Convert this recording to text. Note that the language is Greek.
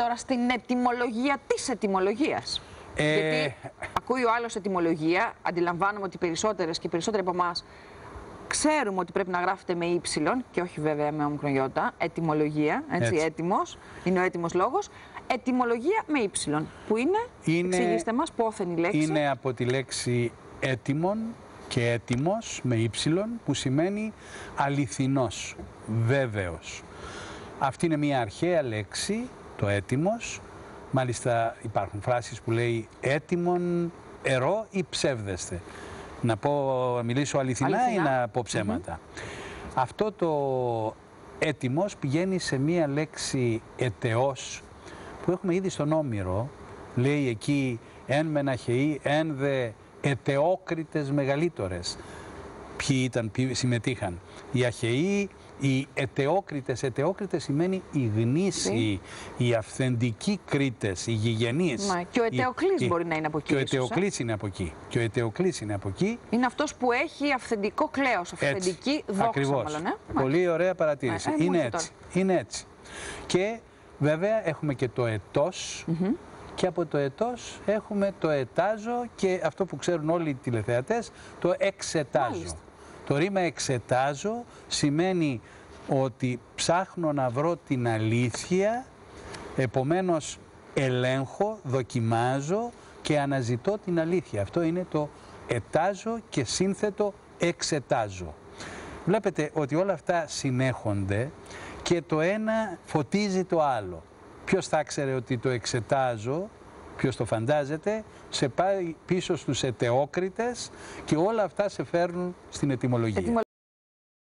τώρα στην ετυμολογία της ετυμολογίας. Ε, Γιατί ακούει ο άλλος ετυμολογία, αντιλαμβάνομαι ότι περισσότερες και περισσότεροι από εμάς ξέρουμε ότι πρέπει να γράφεται με ύψιλον και όχι βέβαια με ομικρογιώτα. Ετυμολογία, έτσι, Έτσι. έτοιμος, είναι ο έτοιμος λόγος. Ετυμολογία με ύψιλον, που είναι, Είναι- εξηγήστε μας, πόθεν η λέξη. Είναι από τη λέξη έτοιμον και έτοιμος με ύψιλον που σημαίνει αληθινός, βέβαιος. Αυτή είναι μια αρχαία λέξη, το έτοιμος. Μάλιστα υπάρχουν φράσεις που λέει έτοιμον ερώ ή ψεύδεστε. Να πω, να μιλήσω αληθινά, Αληθινά. ή να πω ψεματα Αυτό το έτοιμος πηγαίνει σε μια λέξη ετεός που έχουμε ήδη στον Όμηρο. Λέει εκεί εν μεναχεή, εν δε ετεόκριτες μεγαλύτερες. Ποιοι ήταν, ποιοι συμμετείχαν. Οι Αχαιοί, οι ετεόκριτες. Ετεόκριτες σημαίνει οι γνήσιοι, οι αυθεντικοί κρίτες, οι γηγενείς. Μα, και ο Οι- Ετεοκλής οι- μπορεί να είναι από εκεί Και ο ίσως, ε; Ετεοκλής είναι από εκεί. Και ο Ετεοκλής είναι από εκεί. Είναι αυτός που έχει αυθεντικό κλέος, αυθεντική δόξα Ακριβώς. μάλλον. Ε; Πολύ ωραία παρατήρηση. Ε, ε, μου είναι ήρθε έτσι. Είναι έτσι. Και βέβαια έχουμε και το ετός και από το ετός έχουμε το ετάζω και αυτό που ξέρουν όλοι οι τηλεθεατές, το εξετάζω. Μάλιστα. Το ρήμα εξετάζω σημαίνει ότι ψάχνω να βρω την αλήθεια, επομένως ελέγχω, δοκιμάζω και αναζητώ την αλήθεια. Αυτό είναι το ετάζω και σύνθετο εξετάζω. Βλέπετε ότι όλα αυτά συνέχονται και το ένα φωτίζει το άλλο. Ποιος θα ξέρει ότι το εξετάζω, ποιος το φαντάζεται, σε πάει πίσω στους ετεόκριτες και όλα αυτά σε φέρνουν στην ετυμολογία.